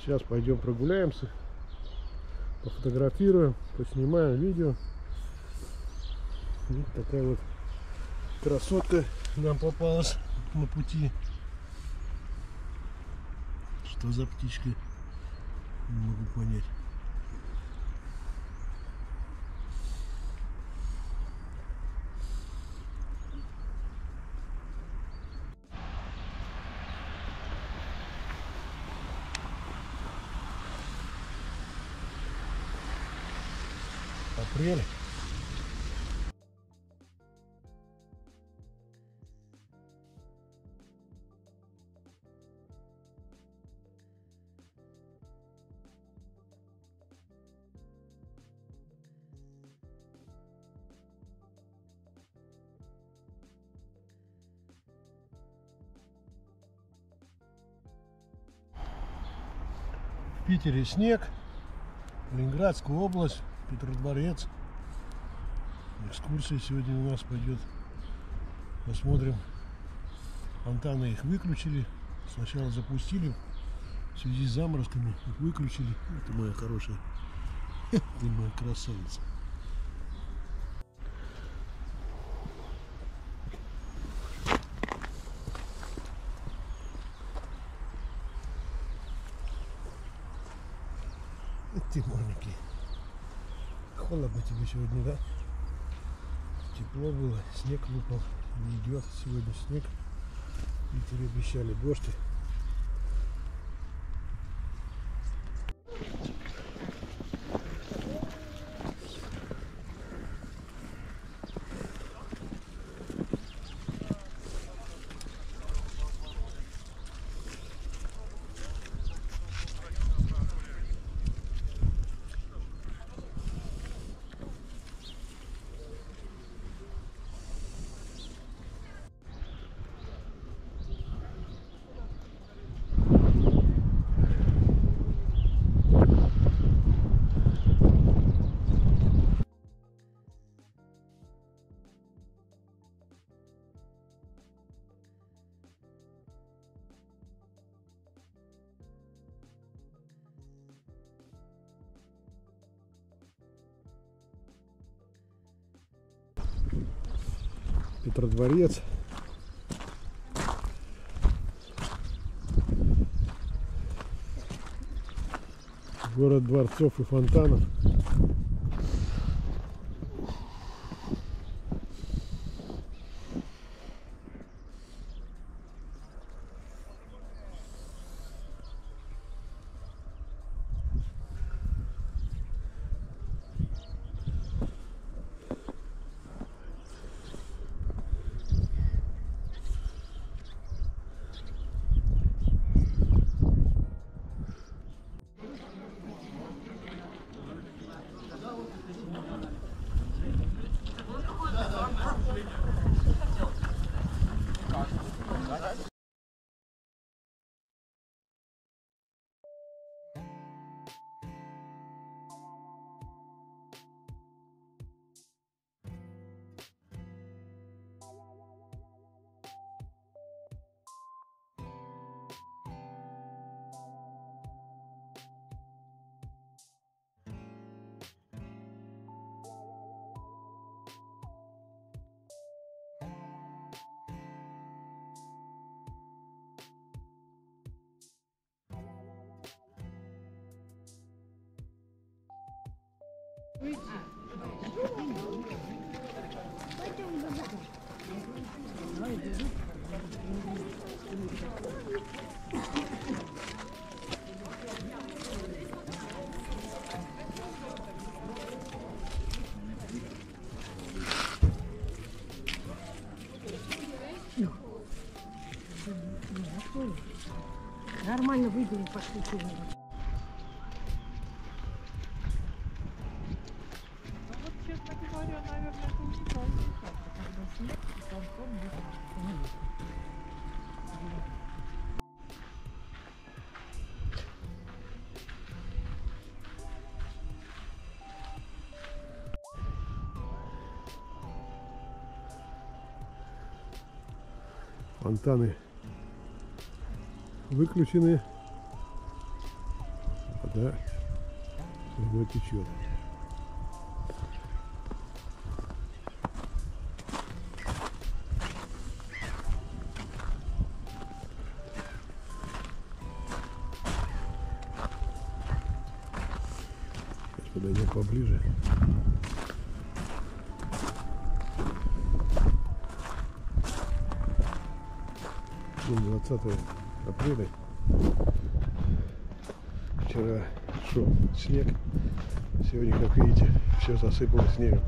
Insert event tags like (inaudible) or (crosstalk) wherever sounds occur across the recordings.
Сейчас пойдем прогуляемся, пофотографируем, поснимаем видео. Вот такая вот красотка нам попалась на пути. Что за птичка? Не могу понять. В Питере снег, Ленинградская область, Петродворец. Экскурсия сегодня у нас пойдет. Посмотрим. Фонтаны их выключили. Сначала запустили. В связи с заморозками их выключили. Это моя хорошая. (laughs) Ты моя красавица. Ты маленький. Холодно тебе сегодня, да? Тепло было, снег выпал. Не идет сегодня снег. В Питере обещали дождь. Петродворец. Город дворцов и фонтанов. Нормально выберем, пошли Фонтаны выключены. Да. Рекой течет. Сейчас подойдем поближе. Сегодня 20 апреля. Вчера шел снег. Сегодня, как видите, все засыпало снегом.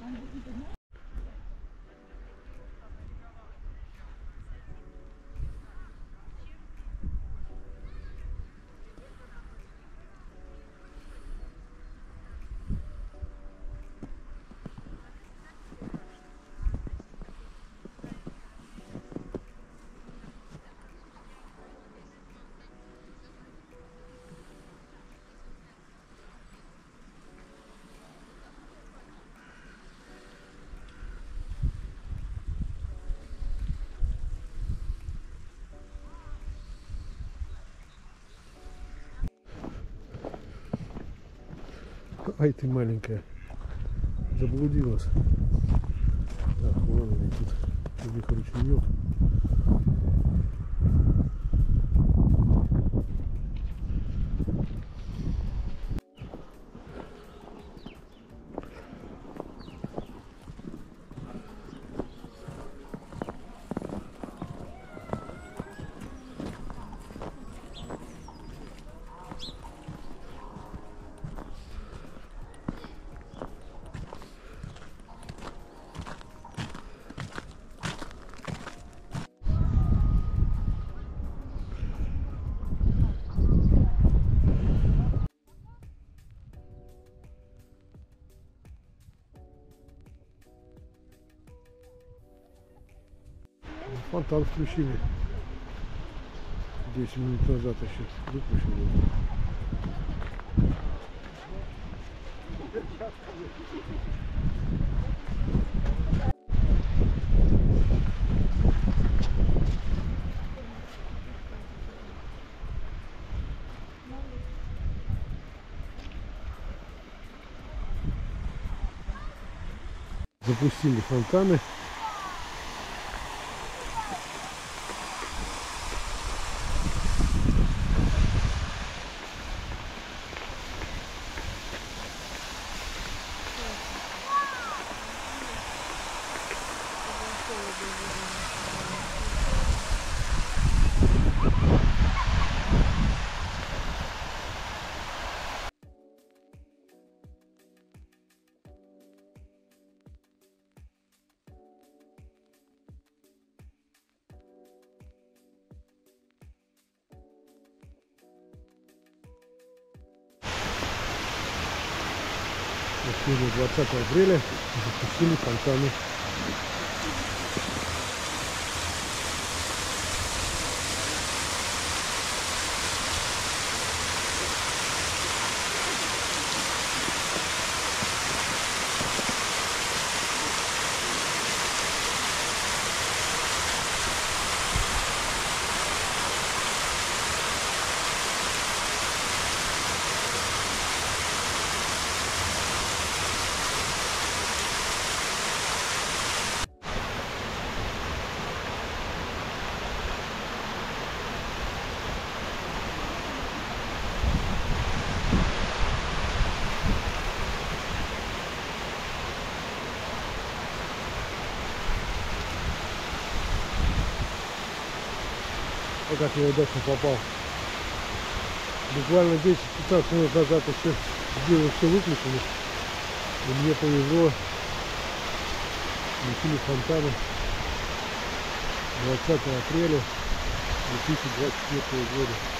半分以下ね。Ай ты маленькая. Заблудилась. Так, вон они тут. У них ручеек. Фонтан включили. 10 минут назад еще выключили. Запустили фонтаны. Сегодня 20 апреля запустили фонтаны. Как я удачно попал. Буквально 10-15 минут назад еще сделал все выключили. И мне повезло. Летели фонтаны. 20 апреля 2024 года.